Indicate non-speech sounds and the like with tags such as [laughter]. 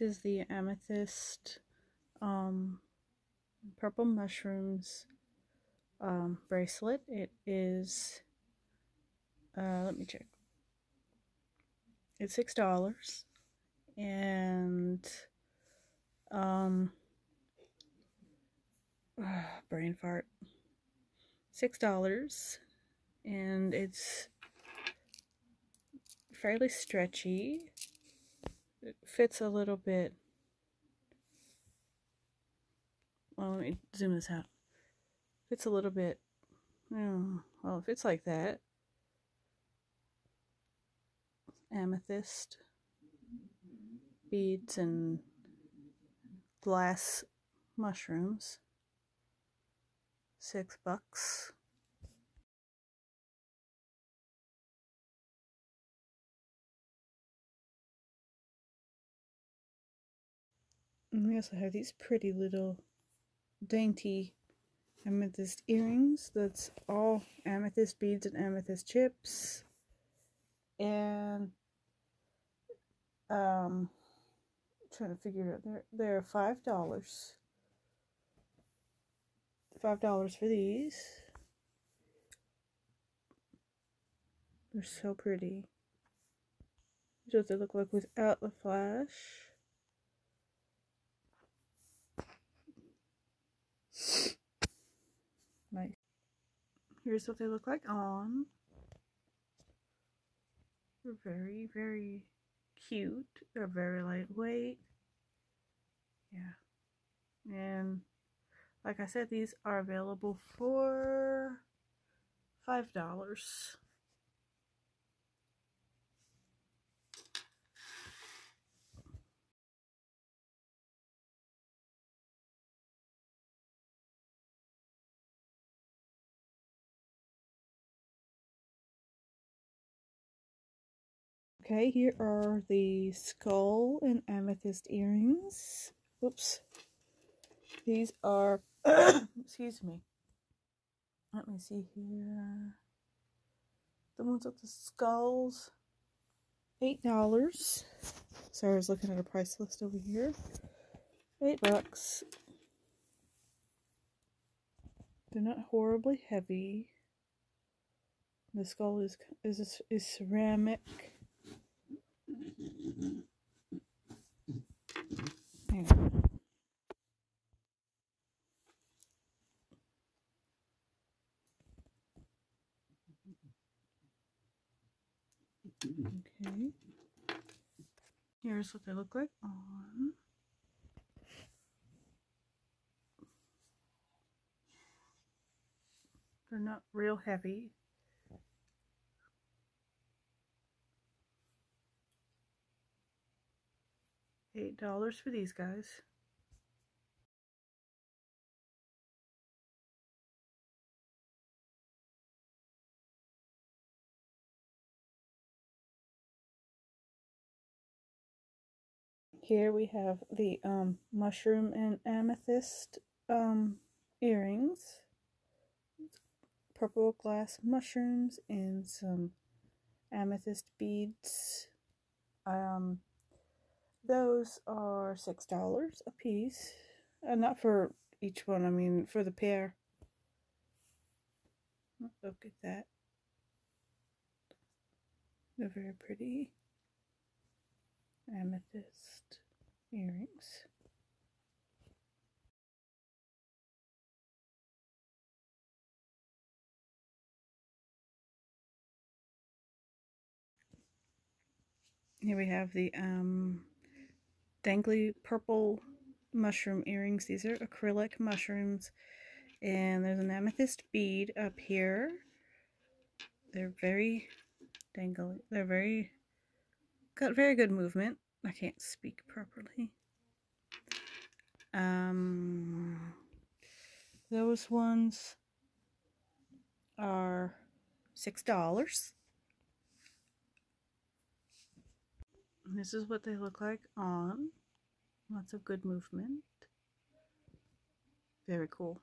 This is the amethyst um, purple mushrooms um, bracelet. It is, uh, let me check. It's six dollars, and um, brain fart. Six dollars, and it's fairly stretchy. It fits a little bit. Well, let me zoom this out. Fits a little bit. Oh, well, if it's like that, amethyst beads and glass mushrooms. Six bucks. And we also have these pretty little dainty amethyst earrings. That's all amethyst beads and amethyst chips. And um trying to figure out they're they're five dollars. Five dollars for these. They're so pretty. Just they look like without the flash. Here's what they look like on. They're very, very cute. They're very lightweight. Yeah. And like I said, these are available for $5. Okay, here are the skull and amethyst earrings. Whoops. These are, [coughs] excuse me. Let me see here. The ones with the skulls, $8. Sorry, I was looking at a price list over here. 8 bucks. They're not horribly heavy. The skull is is is ceramic. Okay. Here's what they look like on. They're not real heavy. Eight dollars for these guys. Here we have the um, mushroom and amethyst um, earrings. Purple glass mushrooms and some amethyst beads. Um, those are six dollars a piece. Uh, not for each one, I mean for the pair. Look at that. They're very pretty. Amethyst earrings. Here we have the um, dangly purple mushroom earrings. These are acrylic mushrooms. And there's an amethyst bead up here. They're very dangly. They're very, got very good movement. I can't speak properly. Um, those ones are $6. This is what they look like on. Lots of good movement. Very cool.